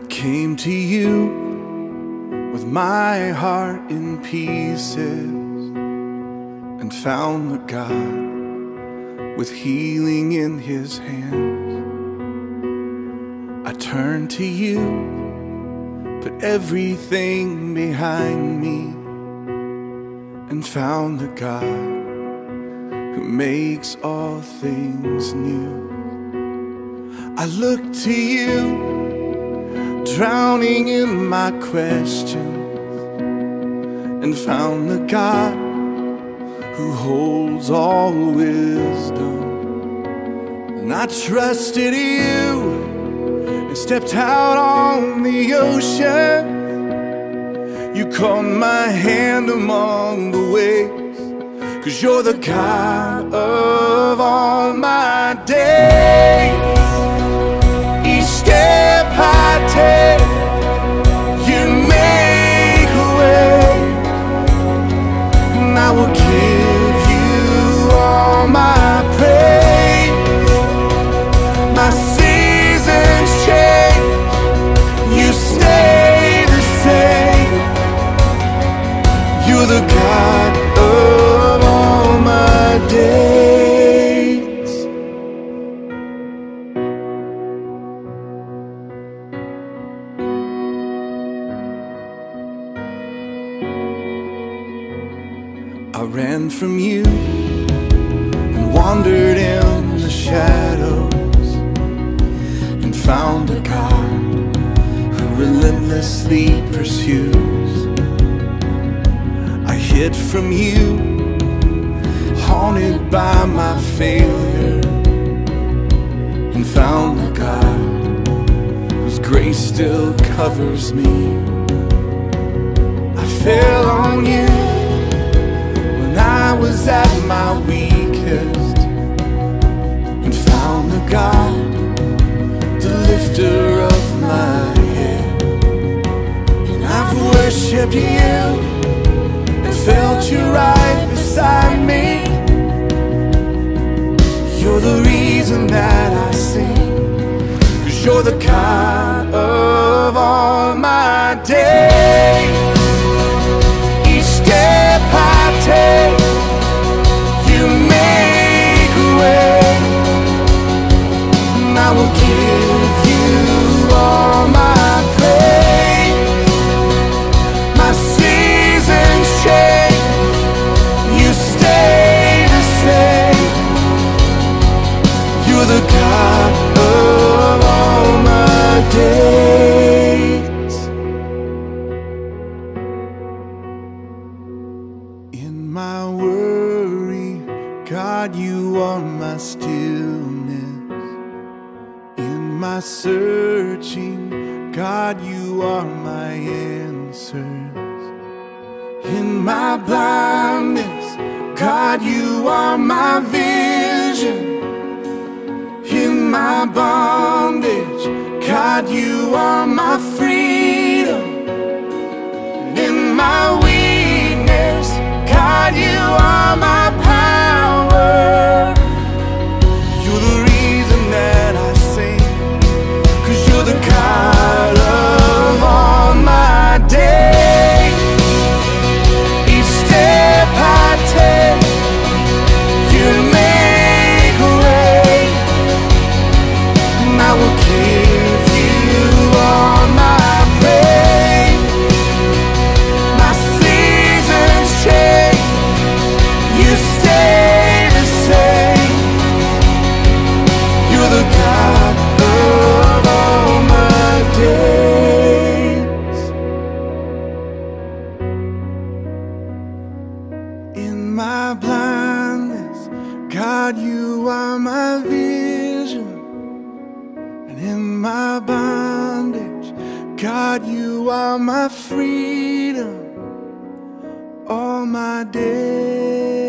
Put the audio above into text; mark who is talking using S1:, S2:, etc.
S1: came to you with my heart in pieces and found the God with healing in his hands. I turned to you, put everything behind me, and found the God who makes all things new. I look to you drowning in my questions and found the God who holds all wisdom. And I trusted you and stepped out on the ocean. You caught my hand among the waves, cause you're the God of all my days. My seasons change, you stay the same. You're the God of all my days. I ran from you and wandered in relentlessly pursues. I hid from you, haunted by my failure, and found a God whose grace still covers me. I fell on you when I was at my weakest I've worshipped you and felt you right beside me. You're the reason that I sing, cause you're the God of all my the God of all my days. In my worry, God, you are my stillness. In my searching, God, you are my answers. In my blindness, God, you are my vision. Bondage, God, you are my freedom. My blindness, God, you are my vision. And in my bondage, God, you are my freedom. All my days.